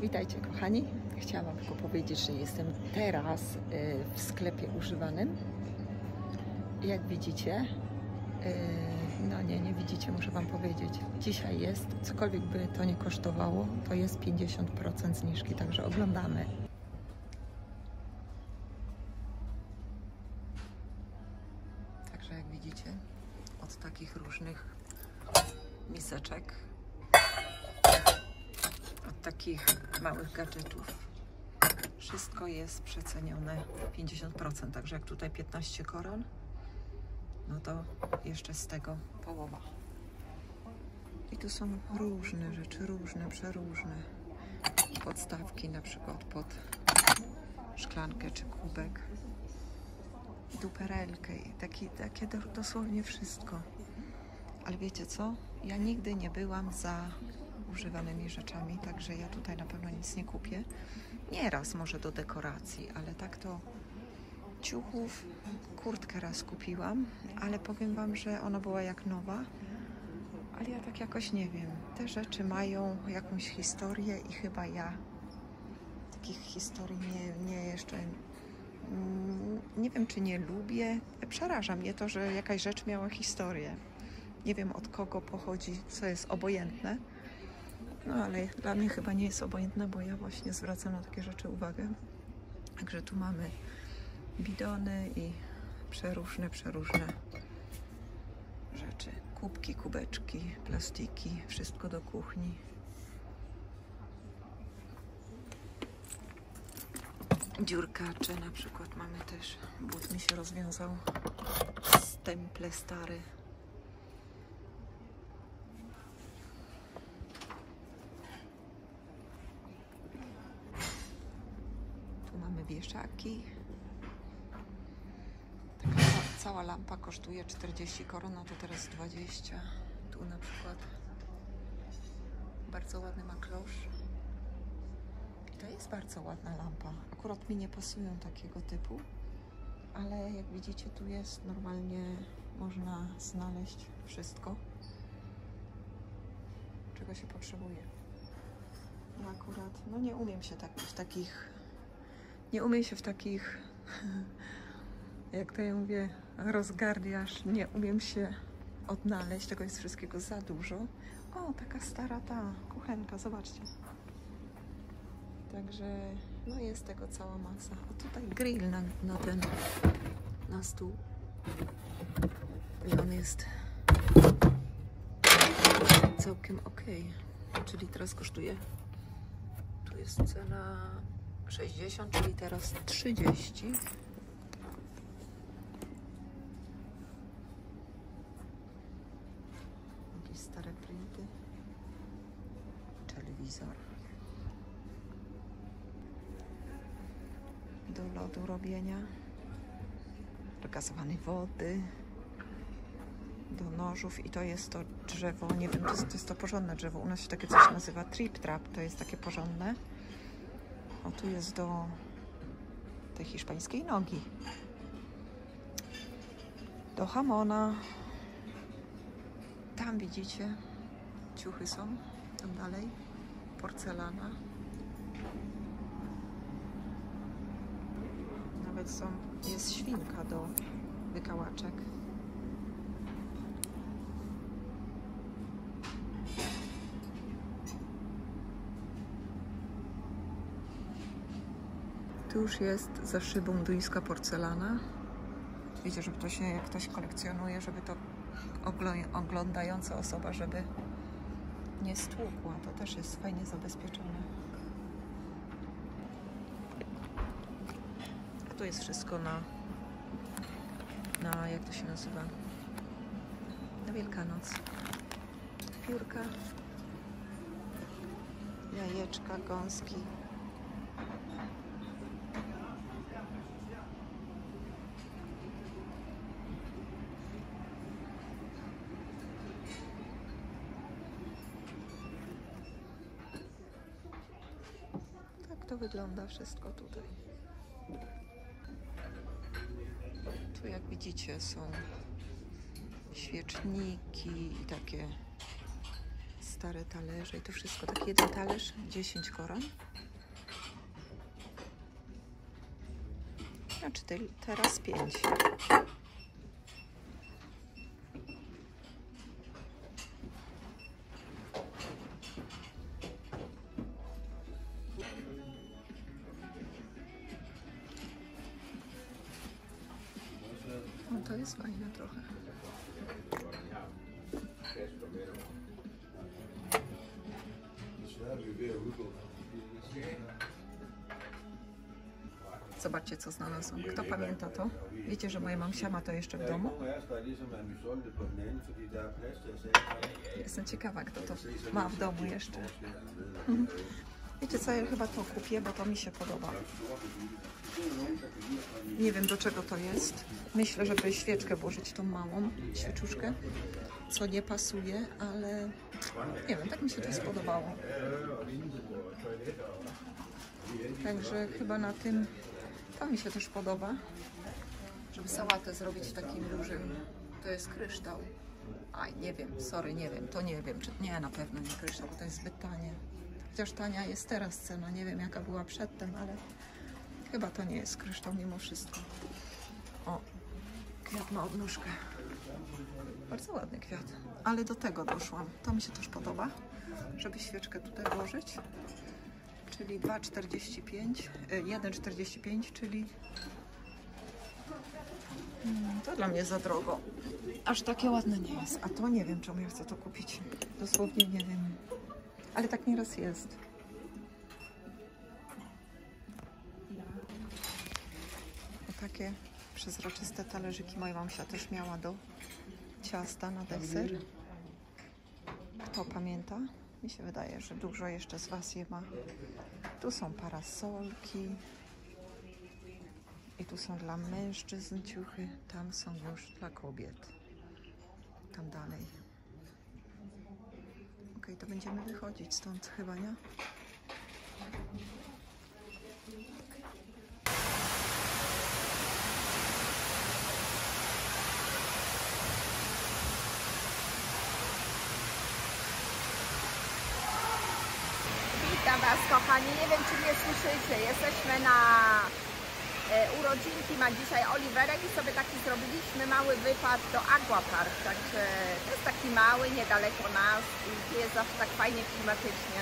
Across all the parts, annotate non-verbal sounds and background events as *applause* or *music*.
Witajcie kochani. Chciałam Wam tylko powiedzieć, że jestem teraz y, w sklepie używanym. Jak widzicie, y, no nie, nie widzicie, muszę Wam powiedzieć. Dzisiaj jest, cokolwiek by to nie kosztowało, to jest 50% zniżki, także oglądamy. Także jak widzicie, od takich różnych miseczek takich małych gadżetów. Wszystko jest przecenione 50%, także jak tutaj 15 koron, no to jeszcze z tego połowa. I tu są różne rzeczy, różne, przeróżne. Podstawki na przykład pod szklankę czy kubek. Duperelkę i taki, takie do, dosłownie wszystko. Ale wiecie co? Ja nigdy nie byłam za używanymi rzeczami, także ja tutaj na pewno nic nie kupię. Nieraz może do dekoracji, ale tak to ciuchów, kurtkę raz kupiłam, ale powiem Wam, że ona była jak nowa, ale ja tak jakoś nie wiem. Te rzeczy mają jakąś historię i chyba ja takich historii nie, nie jeszcze mm, nie wiem, czy nie lubię. Przeraża mnie to, że jakaś rzecz miała historię. Nie wiem od kogo pochodzi, co jest obojętne. No ale dla mnie chyba nie jest obojętne, bo ja właśnie zwracam na takie rzeczy uwagę. Także tu mamy bidony i przeróżne, przeróżne rzeczy. Kubki, kubeczki, plastiki, wszystko do kuchni. Dziurkacze na przykład mamy też. But mi się rozwiązał. Stemple stary. Tu wieszaki. Taka ca- cała lampa kosztuje 40 koron, a to teraz 20. Tu na przykład bardzo ładny ma klosz. I to jest bardzo ładna lampa. Akurat mi nie pasują takiego typu, ale jak widzicie tu jest normalnie można znaleźć wszystko, czego się potrzebuje. No akurat, no nie umiem się tak w takich nie umiem się w takich, *laughs* jak to ja mówię, rozgardiasz, nie umiem się odnaleźć, tego jest wszystkiego za dużo. O, taka stara ta kuchenka, zobaczcie. Także, no jest tego cała masa. A tutaj grill na, na ten, na stół. I on jest całkiem ok. Czyli teraz kosztuje, tu jest cena 60, czyli teraz 30. Jakieś stare printy. Telewizor. Do lodu robienia. Gazowanej wody. Do nożów i to jest to drzewo, nie wiem, jest, to jest to porządne drzewo. U nas się takie coś nazywa trip trap, to jest takie porządne. O, tu jest do tej hiszpańskiej nogi. Do hamona. Tam widzicie, ciuchy są. Tam dalej porcelana. Nawet są, jest świnka do wykałaczek. Tu już jest za szybą duńska porcelana. Widzę, żeby to się, jak ktoś kolekcjonuje, żeby to oglądająca osoba, żeby nie stłukła. To też jest fajnie zabezpieczone. Tu jest wszystko na, na jak to się nazywa? Na Wielkanoc. Piórka, jajeczka, gąski. Tak to wygląda wszystko tutaj. Tu jak widzicie są świeczniki i takie stare talerze i to wszystko. Tak jeden talerz, 10 koron. Znaczy teraz 5. Zobaczcie, co znalazłam. Kto pamięta to? Wiecie, że moja mamsia ma to jeszcze w domu? Jestem ciekawa, kto to ma w domu jeszcze. *laughs* Wiecie co, ja chyba to kupię, bo to mi się podoba. Nie wiem, do czego to jest. Myślę, żeby świeczkę włożyć tą małą świeczuszkę, co nie pasuje, ale nie wiem, tak mi się to spodobało. Także chyba na tym to mi się też podoba. Żeby sałatę zrobić w takim dużym, to jest kryształ. Aj, nie wiem, sorry, nie wiem, to nie wiem, czy nie, na pewno nie kryształ, bo to jest zbyt tanie. Chociaż tania jest teraz cena, nie wiem jaka była przedtem, ale chyba to nie jest kryształ mimo wszystko. O, kwiat ma odnóżkę. Bardzo ładny kwiat, ale do tego doszłam. To mi się też podoba, żeby świeczkę tutaj włożyć. Czyli 2,45, y, 1,45, czyli mm, to dla mnie za drogo. Aż takie ładne nie jest. A to nie wiem, czemu ja chcę to kupić. Dosłownie nie wiem. Ale tak nieraz jest. O takie przezroczyste talerzyki moja mamsia też miała do ciasta na deser. Kto pamięta? Mi się wydaje, że dużo jeszcze z Was je ma. Tu są parasolki. I tu są dla mężczyzn ciuchy. Tam są już dla kobiet. Tam dalej. Ok, to będziemy wychodzić stąd chyba, nie? Witam Was kochani, nie wiem czy mnie słyszycie, jesteśmy na e, urodzinki, ma dzisiaj Oliverek i sobie taki zrobiliśmy mały wypad do Aquapark, także to jest taki mały, niedaleko nas i jest zawsze tak fajnie klimatycznie.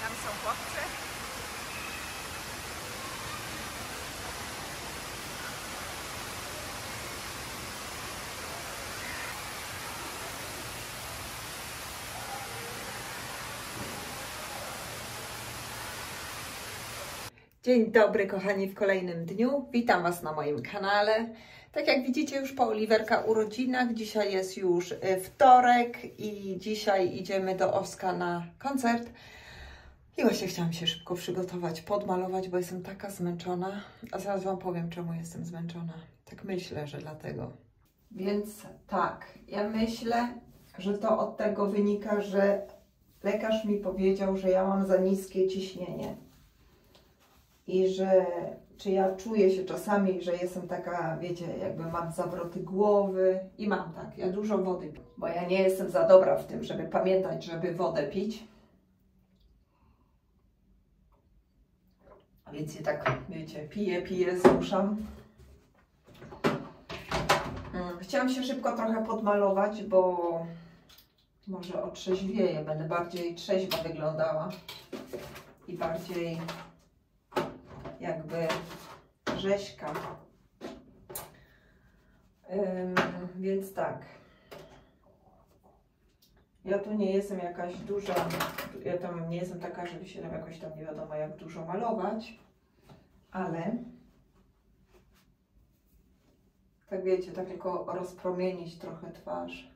Tam są chłopcy. Dzień dobry, kochani, w kolejnym dniu. Witam Was na moim kanale. Tak jak widzicie, już po Oliwerka urodzinach. Dzisiaj jest już e, wtorek i dzisiaj idziemy do Oska na koncert. I właśnie chciałam się szybko przygotować, podmalować, bo jestem taka zmęczona. A zaraz Wam powiem, czemu jestem zmęczona. Tak myślę, że dlatego. Więc tak, ja myślę, że to od tego wynika, że lekarz mi powiedział, że ja mam za niskie ciśnienie i że czy ja czuję się czasami, że jestem taka, wiecie, jakby mam zawroty głowy i mam tak, ja dużo wody piję, bo ja nie jestem za dobra w tym, żeby pamiętać, żeby wodę pić. Więc je tak, wiecie, piję, piję, zmuszam. Mm, Chciałam się szybko trochę podmalować, bo może otrzeźwieję, będę bardziej trzeźwa wyglądała i bardziej jakby rzeźka. Ym, więc tak. Ja tu nie jestem jakaś duża, ja tam nie jestem taka, żeby się tam jakoś tam nie wiadomo jak dużo malować, ale tak wiecie, tak tylko rozpromienić trochę twarz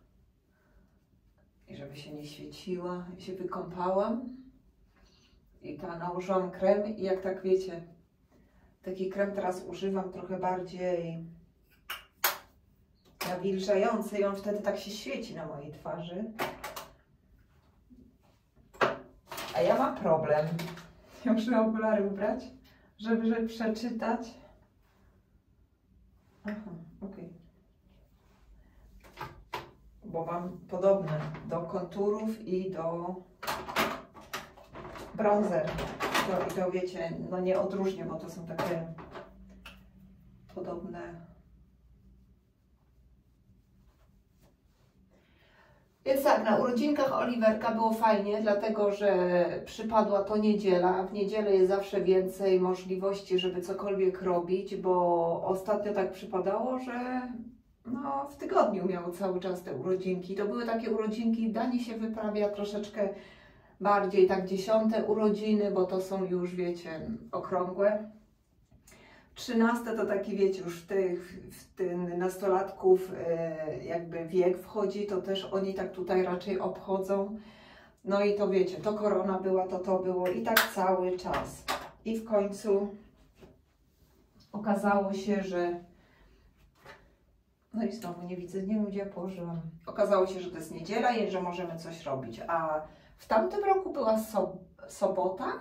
i żeby się nie świeciła. I się wykąpałam i ta nałożyłam krem i jak tak wiecie, taki krem teraz używam trochę bardziej nawilżający i on wtedy tak się świeci na mojej twarzy. A ja mam problem. Ja muszę okulary ubrać, żeby, żeby przeczytać. Aha, okej. bo mam podobne do konturów i do bronzer. To, I to wiecie, no nie odróżnię, bo to są takie podobne. Więc tak, na urodzinkach Oliwerka było fajnie, dlatego że przypadła to niedziela. W niedzielę jest zawsze więcej możliwości, żeby cokolwiek robić, bo ostatnio tak przypadało, że no, w tygodniu miał cały czas te urodzinki. To były takie urodzinki, Dani się wyprawia troszeczkę bardziej tak dziesiąte urodziny, bo to są już, wiecie, okrągłe. Trzynaste to taki, wiecie, już w tych, w ten nastolatków e, jakby wiek wchodzi, to też oni tak tutaj raczej obchodzą. No i to wiecie, to korona była, to to było i tak cały czas. I w końcu okazało się, że no i znowu nie widzę, nie wiem gdzie położyłam. Okazało się, że to jest niedziela i że możemy coś robić. A w tamtym roku była so sobota.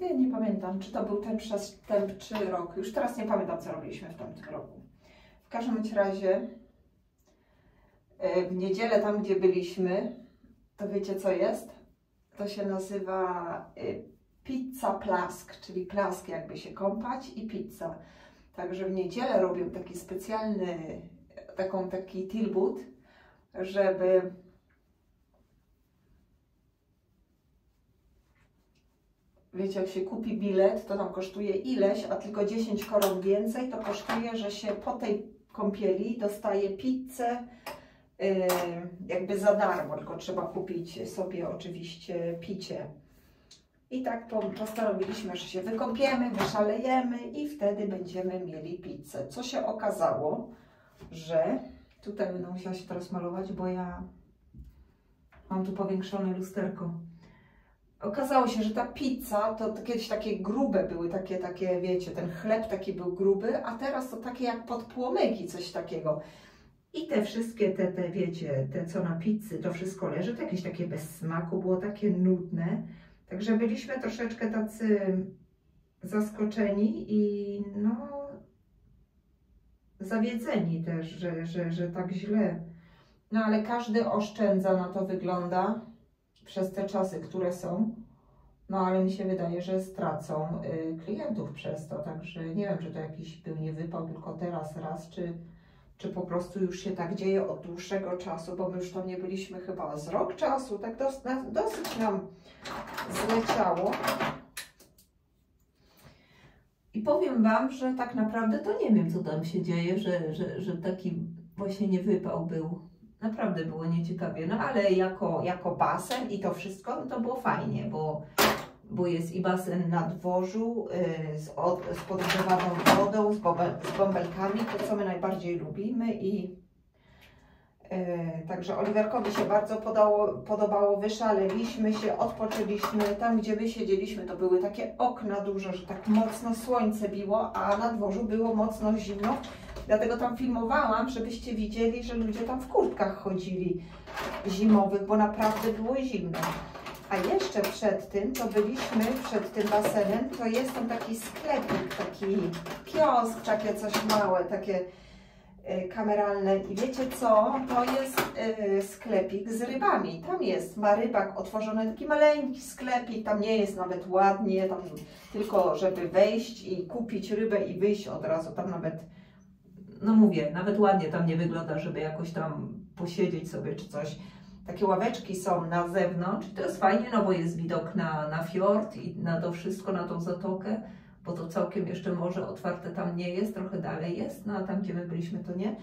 Nie, pamiętam, czy to był ten przestępczy rok. Już teraz nie pamiętam, co robiliśmy w tamtym roku. W każdym razie e, w niedzielę tam, gdzie byliśmy, to wiecie co jest? To się nazywa e, pizza plask, czyli plask jakby się kąpać i pizza. Także w niedzielę robią taki specjalny, taką, taki tilbut, żeby wiecie, jak się kupi bilet, to tam kosztuje ileś, a tylko 10 koron więcej, to kosztuje, że się po tej kąpieli dostaje pizzę yy, jakby za darmo, tylko trzeba kupić sobie oczywiście picie. I tak postanowiliśmy, że się wykąpiemy, wyszalejemy i wtedy będziemy mieli pizzę. Co się okazało, że tutaj będę musiała się teraz malować, bo ja mam tu powiększone lusterko. Okazało się, że ta pizza to kiedyś takie grube były, takie, takie, wiecie, ten chleb taki był gruby, a teraz to takie jak podpłomyki, coś takiego. I te wszystkie, te, te wiecie, te co na pizzy, to wszystko leży, to jakieś takie bez smaku, było takie nudne. Także byliśmy troszeczkę tacy zaskoczeni i no zawiedzeni też, że, że, że tak źle. No ale każdy oszczędza, na to wygląda przez te czasy, które są. No ale mi się wydaje, że stracą y, klientów przez to, także nie wiem, czy to jakiś był nie wypał tylko teraz raz, czy, czy po prostu już się tak dzieje od dłuższego czasu, bo my już tam nie byliśmy chyba z rok czasu, tak dos, na, dosyć nam zleciało. Powiem Wam, że tak naprawdę to nie wiem, co tam się dzieje, że, że, że taki właśnie nie wypał był. Naprawdę było nieciekawie, no ale jako, jako basen i to wszystko, no to było fajnie, bo, bo jest i basen na dworzu yy, z, od, z podgrzewaną wodą, z, bobel, z bąbelkami, to co my najbardziej lubimy i także Oliwerkowi się bardzo podało, podobało, wyszaleliśmy się, odpoczęliśmy, tam gdzie my siedzieliśmy to były takie okna duże, że tak mocno słońce biło, a na dworzu było mocno zimno, Dlatego tam filmowałam, żebyście widzieli, że ludzie tam w kurtkach chodzili zimowych, bo naprawdę było zimno. A jeszcze przed tym, to byliśmy przed tym basenem, to jest tam taki sklepik, taki kiosk, takie coś małe, takie kameralne. I wiecie co? To jest y, sklepik z rybami. Tam jest, ma rybak otworzony, taki maleńki sklepik, tam nie jest nawet ładnie, tam tylko żeby wejść i kupić rybę i wyjść od razu. Tam nawet no mówię, nawet ładnie tam nie wygląda, żeby jakoś tam posiedzieć sobie czy coś. Takie ławeczki są na zewnątrz to jest fajnie, no bo jest widok na, na fiord i na to wszystko, na tą zatokę, bo to całkiem jeszcze morze otwarte tam nie jest, trochę dalej jest, no a tam gdzie my byliśmy to nie.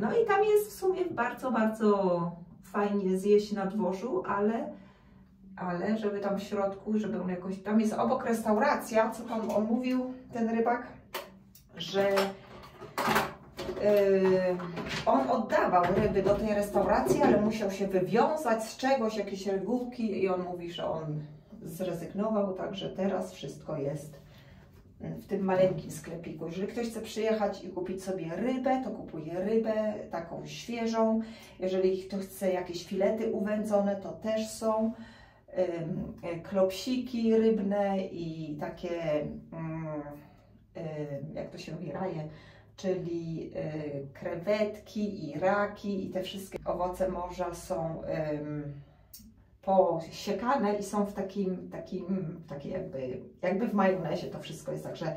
No i tam jest w sumie bardzo, bardzo fajnie zjeść na dworzu, ale, ale żeby tam w środku, żeby on jakoś, tam jest obok restauracja, co tam on mówił, ten rybak, że Yy, on oddawał ryby do tej restauracji, ale musiał się wywiązać z czegoś, jakieś regułki i on mówi, że on zrezygnował, także teraz wszystko jest w tym maleńkim sklepiku. Jeżeli ktoś chce przyjechać i kupić sobie rybę, to kupuje rybę taką świeżą. Jeżeli ktoś chce jakieś filety uwędzone, to też są. Klopsiki rybne i takie jak to się mówi, raje, czyli krewetki i raki i te wszystkie owoce morza są posiekane i są w takim, takim, takie jakby, jakby w majonezie to wszystko jest, także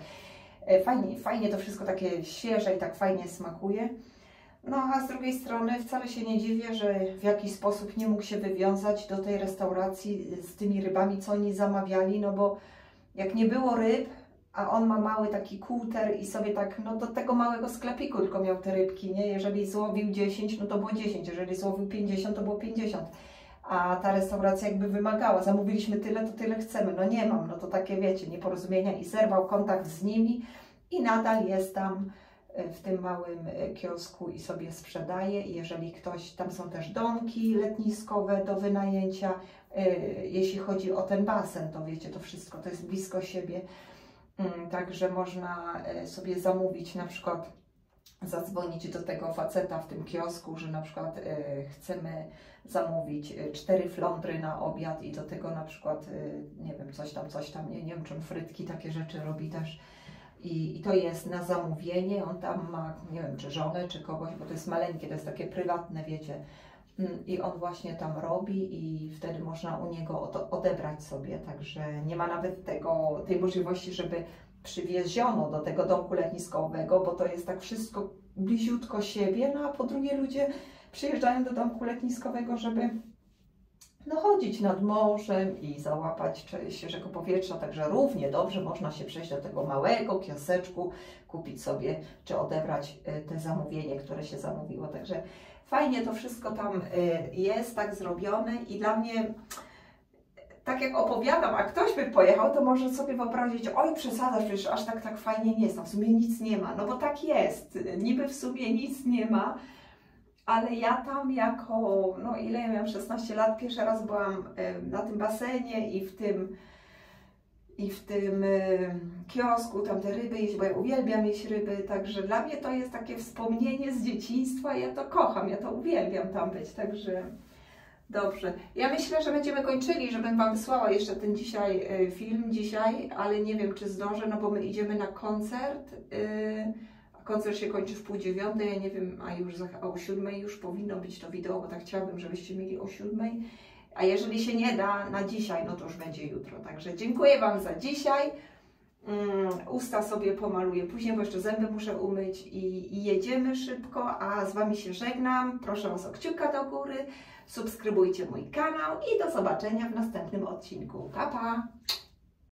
e, fajnie, fajnie to wszystko takie świeże i tak fajnie smakuje. No a z drugiej strony wcale się nie dziwię, że w jakiś sposób nie mógł się wywiązać do tej restauracji z tymi rybami, co oni zamawiali, no bo jak nie było ryb, a on ma mały taki kúter i sobie tak, no do tego małego sklepiku tylko miał te rybki, nie? Jeżeli złowił 10, no to było 10, jeżeli złowił 50, to było 50. A ta restauracja jakby wymagała, zamówiliśmy tyle, to tyle chcemy. No nie mam, no to takie wiecie, nieporozumienia i zerwał kontakt z nimi i nadal jest tam e, w tym małym e, kiosku i sobie sprzedaje. Jeżeli ktoś, tam są też domki letniskowe do wynajęcia. E, Jeśli chodzi o ten basen, to wiecie, to wszystko to jest blisko siebie. Mm, Także można sobie zamówić na przykład zadzwonić do tego faceta w tym kiosku, że na przykład e, chcemy zamówić e, cztery flądry na obiad i do tego na przykład, e, nie wiem, coś tam, coś tam, nie, nie wiem, czy on frytki, takie rzeczy robi też. I, I to jest na zamówienie, on tam ma, nie wiem, czy żonę, czy kogoś, bo to jest maleńkie, to jest takie prywatne, wiecie. Mm, I on właśnie tam robi i wtedy można u niego ode- odebrać sobie, także nie ma nawet tego, tej możliwości, żeby przywieziono do tego domku letniskowego, bo to jest tak wszystko bliziutko siebie, no a po drugie ludzie przyjeżdżają do domku letniskowego, żeby no, chodzić nad morzem i załapać świeżego powietrza, także równie dobrze można się przejść do tego małego kioseczku, kupić sobie czy odebrać y, te zamówienie, które się zamówiło, także fajnie to wszystko tam y, jest tak zrobione i dla mnie tak jak opowiadam, a ktoś by pojechał, to może sobie wyobrazić, oj przesadzasz, przecież aż tak, tak fajnie nie jest, tam w sumie nic nie ma. No bo tak jest, niby w sumie nic nie ma, ale ja tam jako, no ile ja miałam, 16 lat, pierwszy raz byłam na tym basenie i w tym i w tym kiosku tam te ryby jeść, bo ja uwielbiam jeść ryby, także dla mnie to jest takie wspomnienie z dzieciństwa, ja to kocham, ja to uwielbiam tam być, także Dobrze. Ja myślę, że będziemy kończyli, żebym Wam wysłała jeszcze ten dzisiaj y, film dzisiaj, ale nie wiem, czy zdążę, no bo my idziemy na koncert. y, a koncert się kończy w pół dziewiątej, ja nie wiem, a już za, a o siódmej już powinno być to wideo, bo tak chciałabym, żebyście mieli o siódmej. A jeżeli się nie da na dzisiaj, no to już będzie jutro. Także dziękuję Wam za dzisiaj. Mm, usta sobie pomaluję później, bo jeszcze zęby muszę umyć i, i jedziemy szybko, a z Wami się żegnam. Proszę Was o kciuka do góry subskrybujcie mój kanał i do zobaczenia w następnym odcinku. Pa, pa!